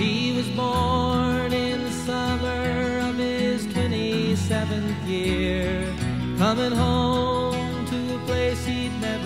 He was born in the summer of his 27th year, coming home to a place he'd never